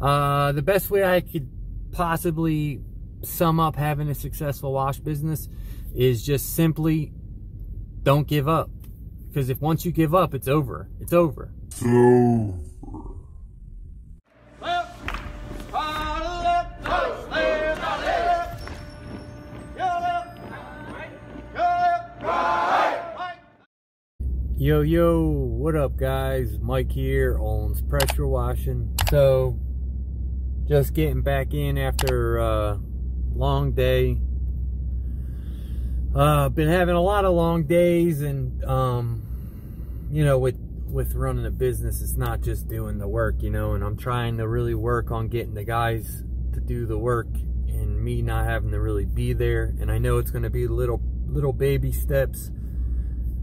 Uh, the best way I could possibly sum up having a successful wash business is just simply don't give up. Because if once you give up, it's over. It's over. It's over. Yo, yo, what up guys? Mike here, Oleyn's Pressure Washing. So, just getting back in after a long day. Uh, been having a lot of long days and, um, you know, with, with running a business, it's not just doing the work, you know, and I'm trying to really work on getting the guys to do the work and me not having to really be there. And I know it's going to be little, little baby steps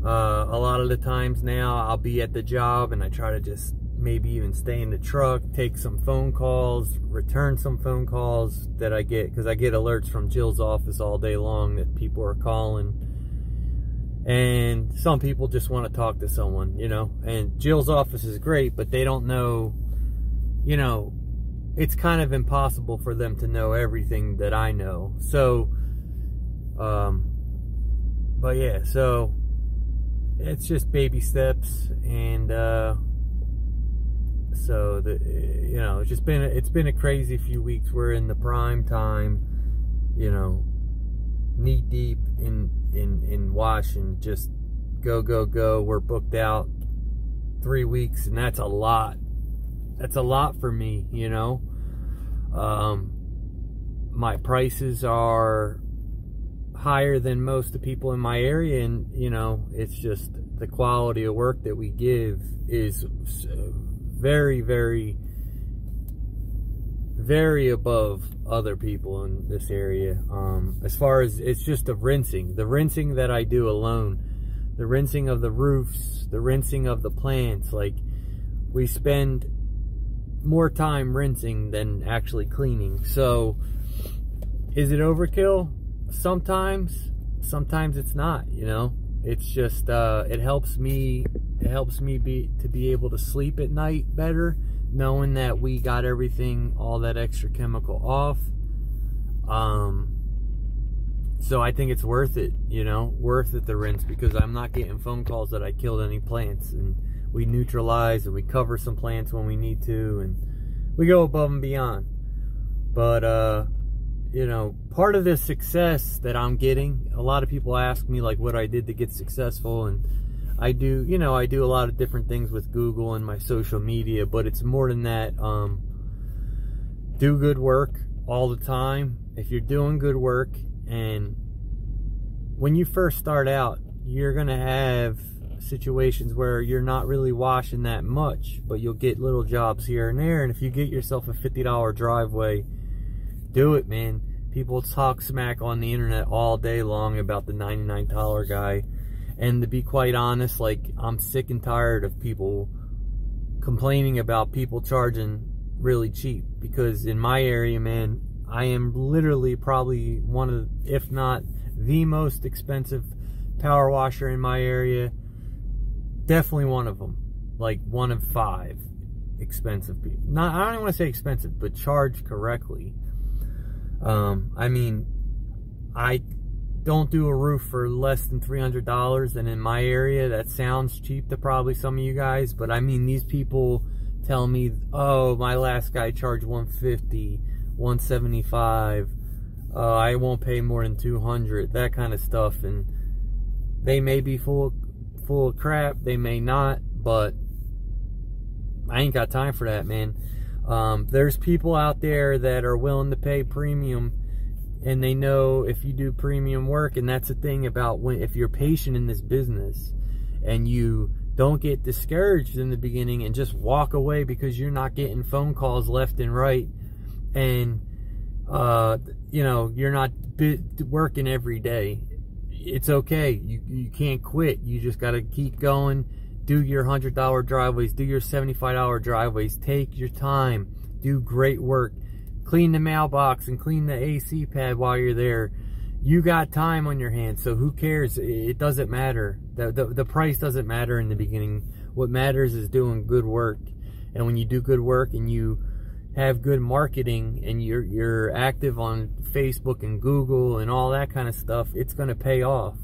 uh, a lot of the times now I'll be at the job and I try to just maybe even stay in the truck, take some phone calls, return some phone calls that I get because I get alerts from Jill's office all day long that people are calling. And some people just want to talk to someone, you know. And Jill's office is great, but they don't know, you know, it's kind of impossible for them to know everything that I know. So, um, but yeah, so it's just baby steps and uh, so the you know it's just been it's been a crazy few weeks. We're in the prime time you know knee deep in in in washing. Just go go go. We're booked out three weeks and that's a lot. That's a lot for me you know? Um my prices are higher than most of the people in my area and you know it's just the quality of work that we give is very very very above other people in this area. Um, as far as it's just the rinsing. The rinsing that I do alone. The rinsing of the roofs the rinsing of the plants like we spend more time rinsing than actually cleaning. So is it overkill? Sometimes. Sometimes it's not you know it's just uh it helps me it helps me be to be able to sleep at night better knowing that we got everything all that extra chemical off um so I think it's worth it, you know, worth it the rinse because I'm not getting phone calls that I killed any plants and we neutralize and we cover some plants when we need to and we go above and beyond. But uh you know, part of the success that I'm getting, a lot of people ask me like what I did to get successful and I do, you know, I do a lot of different things with Google and my social media, but it's more than that. Um, do good work all the time. If you're doing good work and when you first start out, you're going to have situations where you're not really washing that much, but you'll get little jobs here and there. And if you get yourself a $50 driveway, do it, man. People talk smack on the internet all day long about the $99 guy. And to be quite honest, like, I'm sick and tired of people complaining about people charging really cheap. Because in my area, man, I am literally probably one of, if not the most expensive power washer in my area. Definitely one of them. Like, one of five expensive people. Not, I don't even want to say expensive, but charged correctly. Um, I mean, I don't do a roof for less than $300 and in my area that sounds cheap to probably some of you guys but I mean these people tell me oh my last guy charged 150 175 uh, I won't pay more than 200 that kind of stuff and they may be full full of crap they may not but I ain't got time for that man um, there's people out there that are willing to pay premium and they know if you do premium work and that's the thing about when if you're patient in this business and you don't get discouraged in the beginning and just walk away because you're not getting phone calls left and right and uh, you know you're not working every day it's okay. You, you can't quit. You just got to keep going do your $100 driveways, do your $75 driveways, take your time, do great work, clean the mailbox and clean the AC pad while you're there. You got time on your hands, so who cares? It doesn't matter. The, the, the price doesn't matter in the beginning. What matters is doing good work. And when you do good work and you have good marketing and you're you're active on Facebook and Google and all that kind of stuff, it's going to pay off.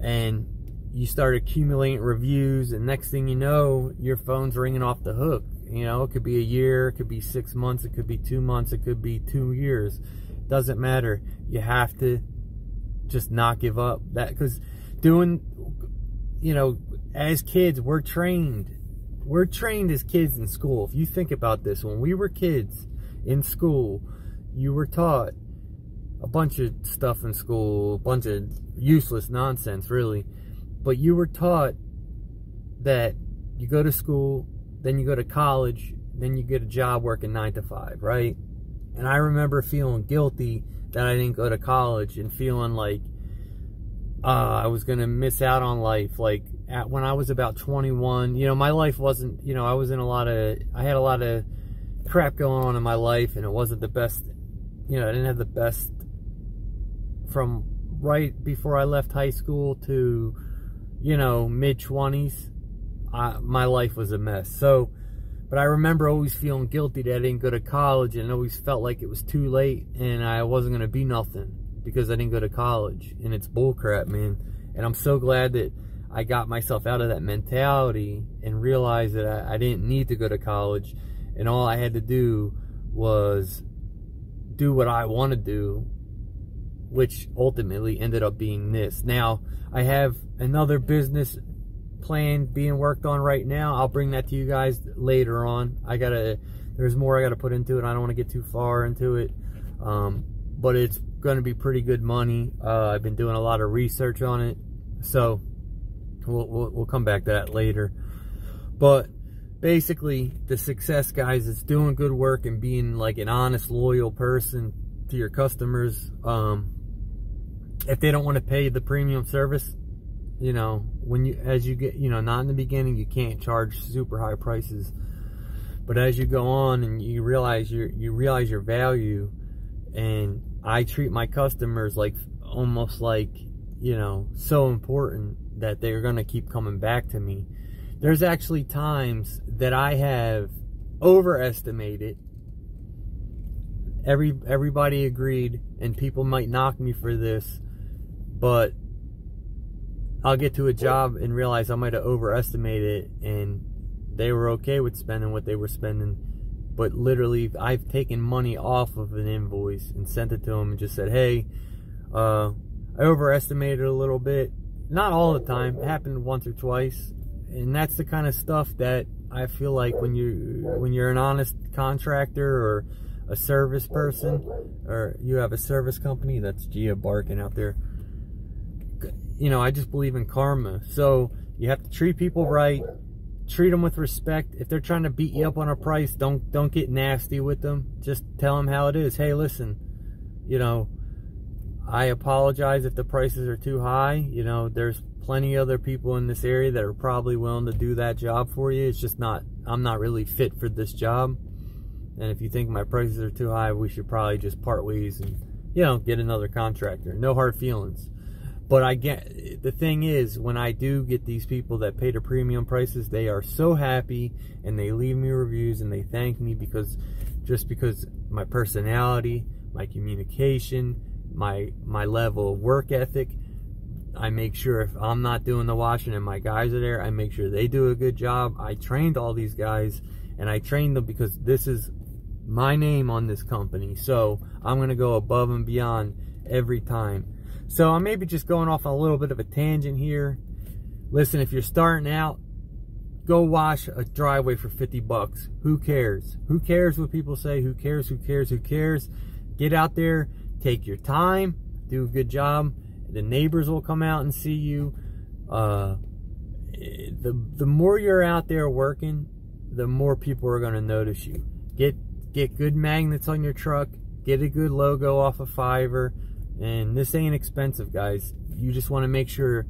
And you start accumulating reviews and next thing you know, your phone's ringing off the hook. You know, it could be a year, it could be 6 months, it could be 2 months, it could be 2 years. Doesn't matter. You have to just not give up. That cuz doing you know, as kids, we're trained we're trained as kids in school. If you think about this, when we were kids in school, you were taught a bunch of stuff in school, a bunch of useless nonsense, really. But you were taught that you go to school, then you go to college, then you get a job working nine to five, right? And I remember feeling guilty that I didn't go to college and feeling like uh, I was going to miss out on life. Like, at, when I was about 21, you know, my life wasn't, you know, I was in a lot of, I had a lot of crap going on in my life and it wasn't the best, you know, I didn't have the best from right before I left high school to, you know, mid 20s. my life was a mess. So, but I remember always feeling guilty that I didn't go to college and always felt like it was too late and I wasn't going to be nothing because I didn't go to college. And it's bullcrap, man. And I'm so glad that I got myself out of that mentality and realized that I, I didn't need to go to college and all I had to do was do what I want to do which ultimately ended up being this. Now, I have another business plan being worked on right now. I'll bring that to you guys later on. I gotta, there's more I gotta put into it. I don't want to get too far into it, um, but it's to be pretty good money. Uh, I've been doing a lot of research on it, so We'll, we'll, we'll come back to that later. But basically, the success guys is doing good work and being like an honest, loyal person to your customers. Um, if they don't want to pay the premium service, you know, when you, as you get, you know, not in the beginning, you can't charge super high prices. But as you go on and you realize your, you realize your value and I treat my customers like almost like, you know, so important that they're going to keep coming back to me. There's actually times that I have overestimated. Every everybody agreed, and people might knock me for this, but I'll get to a job and realize I might have overestimated it, and they were okay with spending what they were spending. But literally, I've taken money off of an invoice and sent it to them and just said, "Hey, uh, I overestimated a little bit not all the time. It happened once or twice, and that's the kind of stuff that I feel like when you when you're an honest contractor or a service person, or you have a service company. That's Gia barking out there. You know, I just believe in karma. So you have to treat people right, treat them with respect. If they're trying to beat you up on a price, don't don't get nasty with them. Just tell them how it is. Hey, listen, you know, I apologize if the prices are too high. You know, there's plenty other people in this area that are probably willing to do that job for you. It's just not, I'm not really fit for this job. And if you think my prices are too high, we should probably just part ways and, you know, get another contractor. No hard feelings. But I get, the thing is, when I do get these people that pay the premium prices, they are so happy and they leave me reviews and they thank me because, just because my personality, my communication, my my level of work ethic. I make sure if I'm not doing the washing and my guys are there, I make sure they do a good job. I trained all these guys and I trained them because this is my name on this company. So I'm going to go above and beyond every time. So I'm maybe just going off a little bit of a tangent here. Listen, if you're starting out, go wash a driveway for 50 bucks. Who cares? Who cares what people say? Who cares? Who cares? Who cares? Get out there, Take your time, do a good job. The neighbors will come out and see you. Uh, the the more you're out there working, the more people are going to notice you. Get get good magnets on your truck. Get a good logo off of Fiverr. And this ain't expensive, guys. You just want to make sure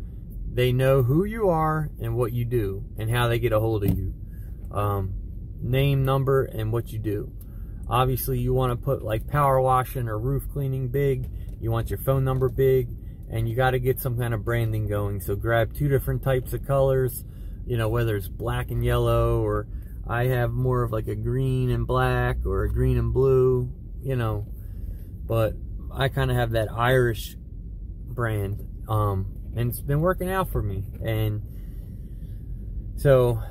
they know who you are and what you do and how they get a hold of you. Um, name, number, and what you do. Obviously, you want to put like power washing or roof cleaning big. You want your phone number big, and you got to get some kind of branding going. So grab two different types of colors, you know, whether it's black and yellow, or I have more of like a green and black or a green and blue, you know. But I kind of have that Irish brand. Um, and it's been working out for me. And so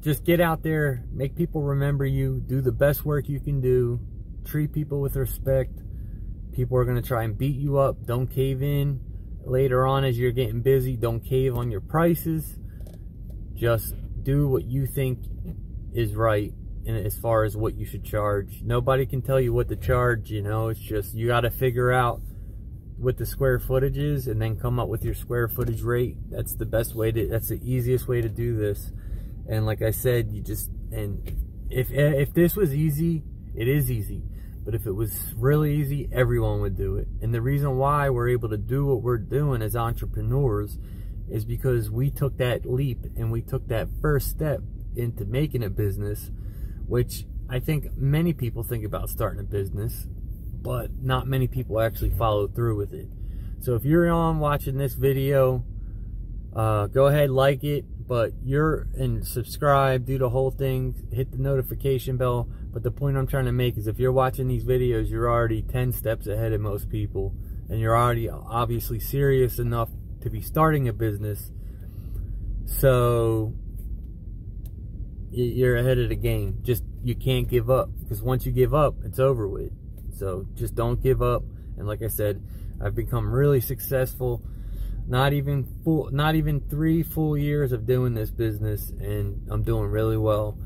just get out there, make people remember you, do the best work you can do, treat people with respect. People are going to try and beat you up. Don't cave in later on as you're getting busy. Don't cave on your prices. Just do what you think is right and as far as what you should charge. Nobody can tell you what to charge, you know. It's just you got to figure out what the square footage is and then come up with your square footage rate. That's the best way to that's the easiest way to do this. And like I said, you just and if if this was easy, it is easy. But if it was really easy, everyone would do it. And the reason why we're able to do what we're doing as entrepreneurs is because we took that leap and we took that first step into making a business, which I think many people think about starting a business, but not many people actually follow through with it. So if you're on watching this video, uh, go ahead, like it, but you're and subscribe, do the whole thing, hit the notification bell. But the point I'm trying to make is if you're watching these videos, you're already 10 steps ahead of most people, and you're already obviously serious enough to be starting a business. So you're ahead of the game. Just you can't give up because once you give up, it's over with. So just don't give up. And like I said, I've become really successful not even full not even three full years of doing this business and i'm doing really well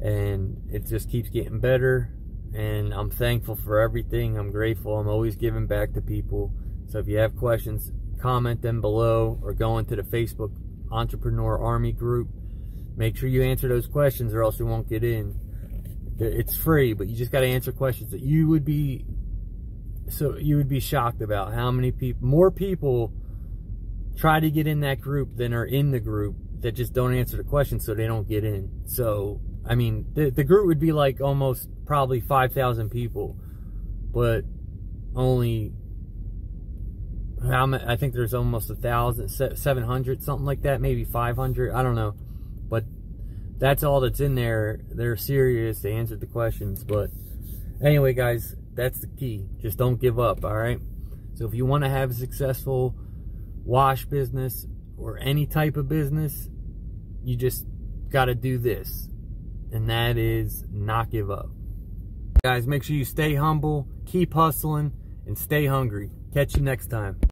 and it just keeps getting better and i'm thankful for everything i'm grateful i'm always giving back to people so if you have questions comment them below or go into the facebook entrepreneur army group make sure you answer those questions or else you won't get in it's free but you just got to answer questions that you would be so you would be shocked about how many people more people try to get in that group than are in the group that just don't answer the questions so they don't get in. So, I mean, the, the group would be like almost probably 5,000 people, but only, how many, I think there's almost a thousand, 700, something like that, maybe 500, I don't know. That's all that's in there. They're serious, they answered the questions. But anyway, guys, that's the key. Just don't give up, all right? So if you want to have a successful wash business or any type of business, you just got to do this. And that is not give up. Guys, make sure you stay humble, keep hustling, and stay hungry. Catch you next time.